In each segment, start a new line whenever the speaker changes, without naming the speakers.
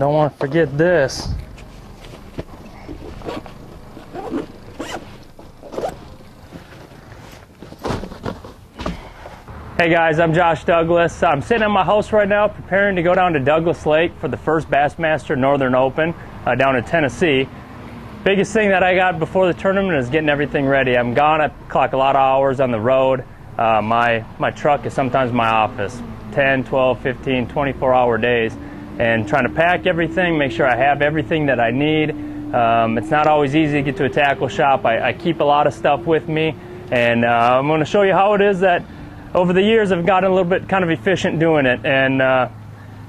Don't want to forget this. Hey guys, I'm Josh Douglas. I'm sitting at my house right now preparing to go down to Douglas Lake for the first Bassmaster Northern Open uh, down in Tennessee. Biggest thing that I got before the tournament is getting everything ready. I'm gone. I clock a lot of hours on the road. Uh, my, my truck is sometimes my office 10, 12, 15, 24 hour days. And trying to pack everything, make sure I have everything that I need. Um, it's not always easy to get to a tackle shop. I, I keep a lot of stuff with me. And uh, I'm going to show you how it is that over the years I've gotten a little bit kind of efficient doing it. And uh,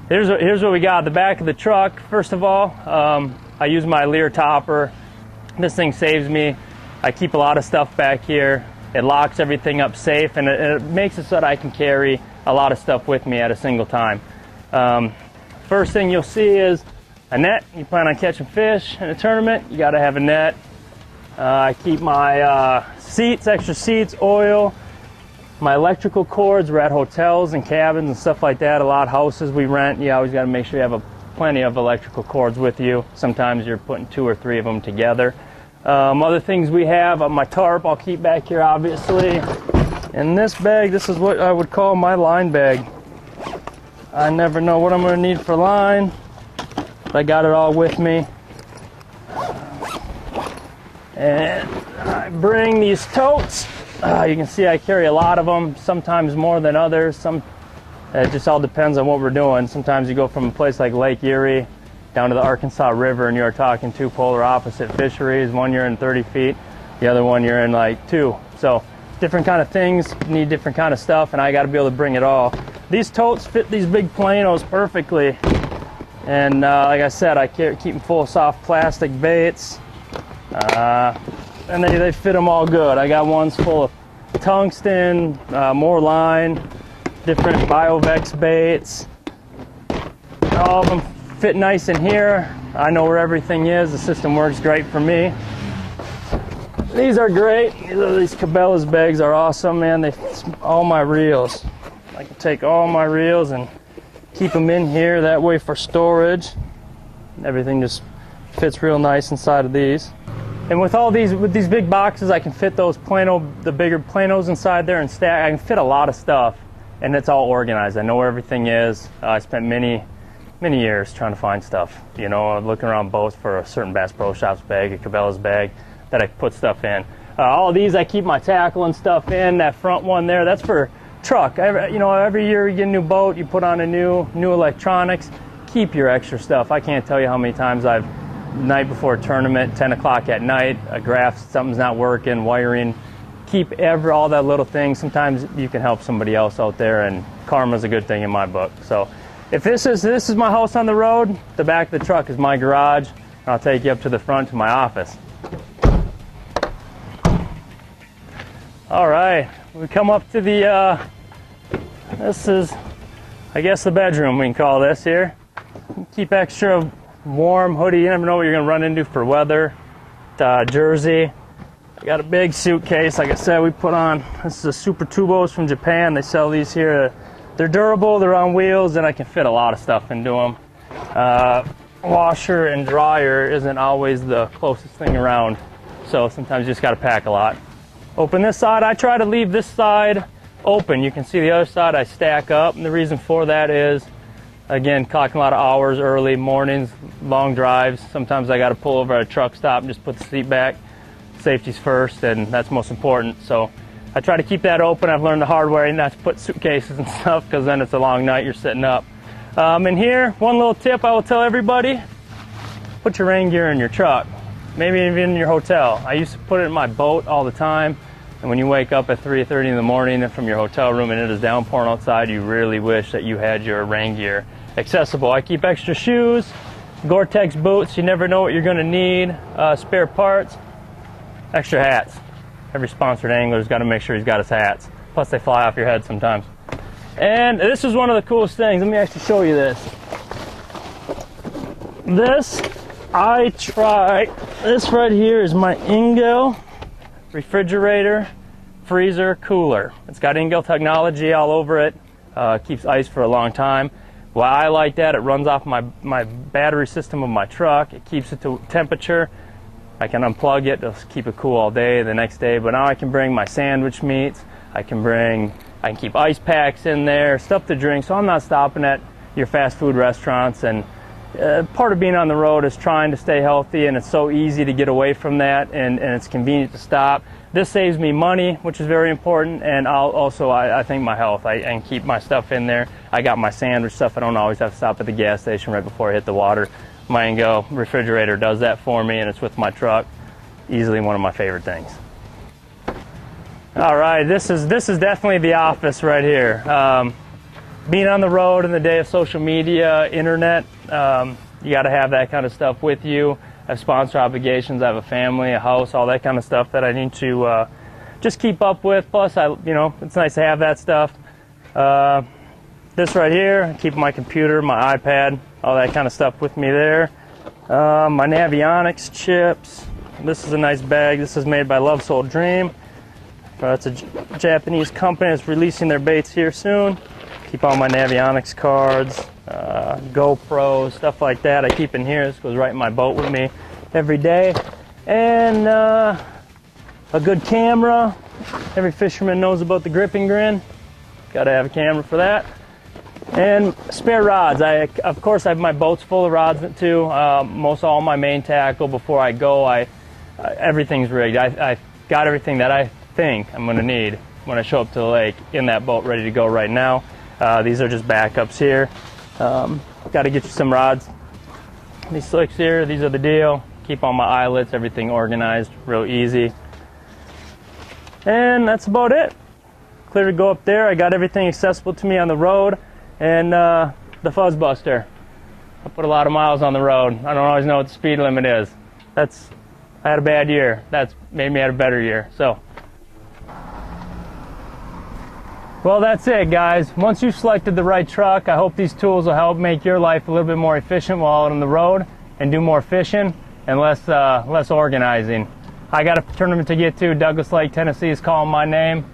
here's, what, here's what we got. The back of the truck, first of all, um, I use my Leer topper. This thing saves me. I keep a lot of stuff back here. It locks everything up safe and it, it makes it so that I can carry a lot of stuff with me at a single time. Um, first thing you'll see is a net. You plan on catching fish in a tournament, you gotta have a net. Uh, I keep my uh, seats, extra seats, oil, my electrical cords. We're at hotels and cabins and stuff like that. A lot of houses we rent. You always got to make sure you have a, plenty of electrical cords with you. Sometimes you're putting two or three of them together. Um, other things we have, uh, my tarp I'll keep back here obviously. And this bag, this is what I would call my line bag. I never know what I'm to need for line, but I got it all with me. And I bring these totes. Uh, you can see I carry a lot of them, sometimes more than others. Some It just all depends on what we're doing. Sometimes you go from a place like Lake Erie down to the Arkansas River and you're talking two polar opposite fisheries. One you're in 30 feet, the other one you're in like two. So different kind of things need different kind of stuff and I got to be able to bring it all. These totes fit these big planos perfectly. And uh, like I said, I keep them full of soft plastic baits. Uh, and they, they fit them all good. I got ones full of tungsten, uh, more line, different Biovex baits. All of them fit nice in here. I know where everything is. The system works great for me. These are great. These Cabela's bags are awesome, man. They all my reels. Take all my reels and keep them in here that way for storage. Everything just fits real nice inside of these. And with all these with these big boxes, I can fit those plano the bigger planos inside there and stack. I can fit a lot of stuff, and it's all organized. I know where everything is. Uh, I spent many many years trying to find stuff. You know, looking around both for a certain Bass Pro Shops bag, a Cabela's bag that I put stuff in. Uh, all these I keep my tackle and stuff in. That front one there, that's for truck. Every, you know, every year you get a new boat, you put on a new new electronics. Keep your extra stuff. I can't tell you how many times I've night before a tournament, 10 o'clock at night, a graph, something's not working, wiring. Keep every all that little thing. Sometimes you can help somebody else out there, and karma's a good thing in my book. So if this is this is my house on the road, the back of the truck is my garage. I'll take you up to the front to my office. All right, we come up to the. Uh, this is, I guess, the bedroom we can call this here. Keep extra warm hoodie. You never know what you're gonna run into for weather. Uh, jersey. I got a big suitcase. Like I said, we put on. This is a Super Tubos from Japan. They sell these here they're durable, they're on wheels, and I can fit a lot of stuff into them. Uh, washer and dryer isn't always the closest thing around, so sometimes you just got to pack a lot. Open this side. I try to leave this side open. You can see the other side I stack up, and the reason for that is, again, clocking a lot of hours early, mornings, long drives. Sometimes I got to pull over at a truck stop and just put the seat back. Safety's first, and that's most important. So I try to keep that open. I've learned the hard way not to put suitcases and stuff because then it's a long night you're sitting up. Um, and here, one little tip I will tell everybody, put your rain gear in your truck, maybe even in your hotel. I used to put it in my boat all the time. And when you wake up at 3.30 in the morning from your hotel room and it is downpouring outside, you really wish that you had your rain gear accessible. I keep extra shoes, Gore-Tex boots, you never know what you're gonna need, uh, spare parts, extra hats. Every sponsored angler's got to make sure he's got his hats. Plus, they fly off your head sometimes. And this is one of the coolest things. Let me actually show you this. This, I try. This right here is my Engel refrigerator, freezer, cooler. It's got Engel technology all over it. Uh, keeps ice for a long time. Why I like that, it runs off my, my battery system of my truck. It keeps it to temperature. I can unplug it, it'll keep it cool all day, the next day. But now I can bring my sandwich meats. I can bring, I can keep ice packs in there, stuff to drink. So I'm not stopping at your fast food restaurants. And uh, part of being on the road is trying to stay healthy, and it's so easy to get away from that, and, and it's convenient to stop. This saves me money, which is very important, and I'll also I, I think my health. I, can keep my stuff in there. I got my sandwich stuff. I don't always have to stop at the gas station right before I hit the water. My Go refrigerator does that for me, and it's with my truck. Easily one of my favorite things. All right, this is this is definitely the office right here. Um, being on the road in the day of social media, internet, um, you got to have that kind of stuff with you. I have sponsor obligations. I have a family, a house, all that kind of stuff that I need to uh, just keep up with. Plus, I, you know, it's nice to have that stuff. Uh, this right here, keep my computer, my iPad, all that kind of stuff with me there. Uh, my Navionics chips. This is a nice bag. This is made by Love Soul Dream. Uh, it's a Japanese company that's releasing their baits here soon. Keep all my Navionics cards, uh, GoPro, stuff like that. I keep in here. This goes right in my boat with me every day. And uh, a good camera. Every fisherman knows about the grip and grin. Got to have a camera for that. And spare rods. I, of course, I have my boats full of rods too. Uh, most all my main tackle. Before I go, I uh, everything's rigged. I, I got everything that I think I'm going to need when I show up to the lake in that boat, ready to go right now. Uh, these are just backups here. Um, Got to get you some rods. These slicks here, these are the deal. Keep all my eyelets, everything organized, real easy. And that's about it. Clear to go up there. I got everything accessible to me on the road. And uh, the Fuzzbuster. I put a lot of miles on the road. I don't always know what the speed limit is. That's, I had a bad year. That's made me have a better year. So Well, that's it, guys. Once you've selected the right truck, I hope these tools will help make your life a little bit more efficient while out on the road and do more fishing and less, uh, less organizing. I got a tournament to get to. Douglas Lake, Tennessee is calling my name.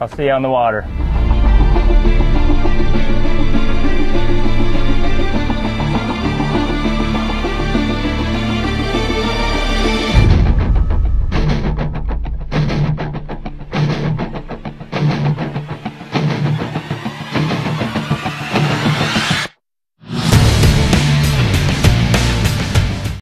I'll see you on the water.